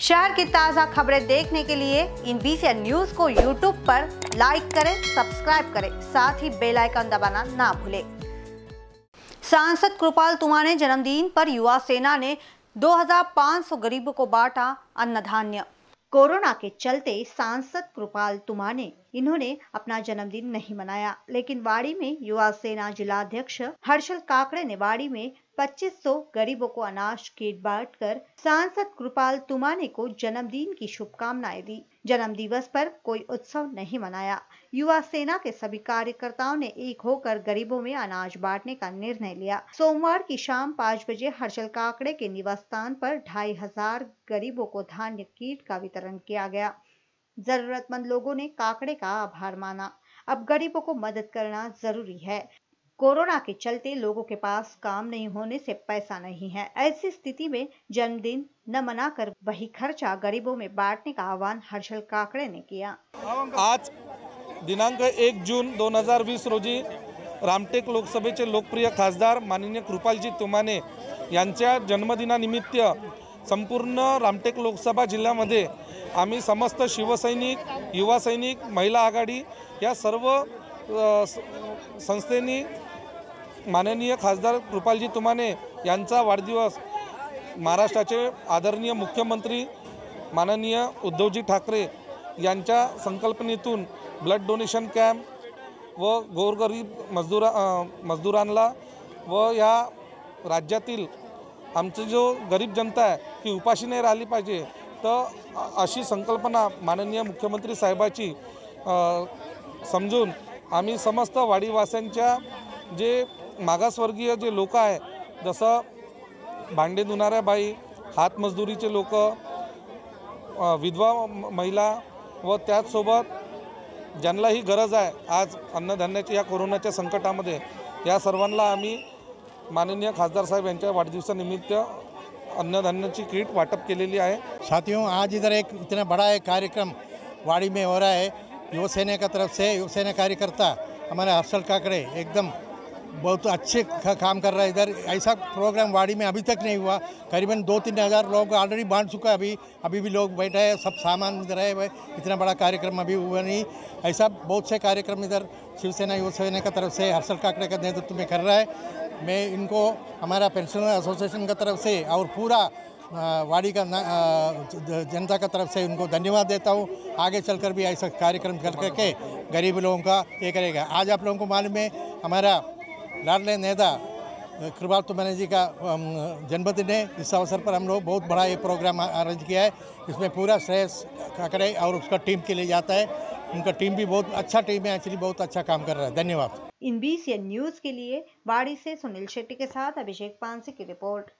शहर की ताज़ा खबरें देखने के लिए इन बीसीएन न्यूज़ को यूट्यूब पर लाइक करें सब्सक्राइब करें, साथ ही बेल आइकन दबाना ना भूलें। सांसद कृपाल तुमाने जन्मदिन पर युवा सेना ने 2500 गरीबों को बांटा अन्न धान्य कोरोना के चलते सांसद कृपाल तुमाने इन्होंने अपना जन्मदिन नहीं मनाया, लेकिन वाड़ी में युवा सेना जिलाध्यक्ष हर्षल काकड़े ने वाड़ी में 2500 गरीबों को अनाज किट बांट कर सांसद कृपाल तुमाने को जन्मदिन की शुभकामनाएँ दी। जन्म दिवस पर कोई उत्सव नहीं मनाया। युवा सेना के सभी कार्यकर्ताओं ने एक होकर गरीबों में अनाज बांटने का निर्णय लिया। सोमवार की शाम पाँच बजे हर्षल काकड़े के निवास स्थान पर ढाई हज़ार गरीबों को धान्य कीट का वितरण किया गया। जरूरतमंद लोगों ने काकड़े का आभार माना। अब गरीबों को मदद करना ज़रूरी है। कोरोना के चलते लोगों के पास काम नहीं होने से पैसा नहीं है। ऐसी स्थिति में जन्मदिन न मनाकर वही खर्चा गरीबों में बांटने का आह्वान हर्षल काकड़े ने किया। आज दिनांक एक जून दोन हज़ार वीस रोजी रामटेक लोकसभेचे लोकप्रिय खासदार माननीय कृपालजी तुमाने जन्मदिनानिमित्त संपूर्ण रामटेक लोकसभा जिल्ह्यामध्ये आम्ही समस्त शिवसैनिक, युवा सैनिक, महिला आघाडी या सर्व संस्थेनी माननीय खासदार कृपालजी तुमाने यांचा वाढदिवस महाराष्ट्राचे आदरणीय मुख्यमंत्री माननीय उद्धवजी ठाकरे यांच्या संकल्पनेतून ब्लड डोनेशन कॅम्प व गोरगरीब मजदुरा मजदुरांना व या राज्यातील आमची जो गरीब जनता आहे ती उपाशी नाही राहिली पाहिजे. तर अशी संकल्पना माननीय मुख्यमंत्री साहेबाची समजून आम्ही समस्त वाडीवास्यांच्या जे मागासवर्गीय जे लोक आहे जसं भांडे धुणाऱ्या बाई हातमजदुरीचे लोक विधवा म- महिला व त्याचसोबत ज्यांनाही गरज आहे आज अन्नधान्याच्या या कोरोनाच्या संकटामध्ये या सर्वांना आम्ही माननीय खासदार साहेब यांच्या वाढदिवसानिमित्त अन्नधान्याची किट वाटप केलेली आहे. साथियों आज इधर एक इतना बड़ा एक कार्यक्रम वाड़ी में हो रहा है। युवसेना का तरफ से युवसेना कार्यकर्ता हमारे हर्षल काकड़े एकदम बहुत अच्छे काम कर रहा है इधर। ऐसा प्रोग्राम वाड़ी में अभी तक नहीं हुआ। करीबन दो तीन हज़ार लोग ऑलरेडी बांट चुका है। अभी अभी भी लोग बैठे हैं, सब सामान इधर है। इतना बड़ा कार्यक्रम अभी हुआ नहीं। ऐसा बहुत से कार्यक्रम इधर शिवसेना युवसेना का तरफ़ से, हर्षल काकड़े का नेतृत्व में कर रहा है। मैं इनको, हमारा पेंशनर एसोसिएशन का तरफ़ से और पूरा वाड़ी का जनता का तरफ़ से उनको धन्यवाद देता हूँ। आगे चलकर भी ऐसा कार्यक्रम कर करके गरीब लोगों का ये करेगा। आज आप लोगों को मालूम है, हमारा लाडले नेता कृपाल तो जी का जन्मदिन है। इस अवसर पर हम लोग बहुत बड़ा ये प्रोग्राम अरेंज किया है। इसमें पूरा श्रेय काकड़े और उसका टीम के लिए जाता है। उनका टीम भी बहुत अच्छा टीम है एक्चुअली बहुत अच्छा काम कर रहा है। धन्यवाद। इन बीसीएन न्यूज़ के लिए बाड़ी से सुनील शेट्टी के साथ अभिषेक पानसे की रिपोर्ट।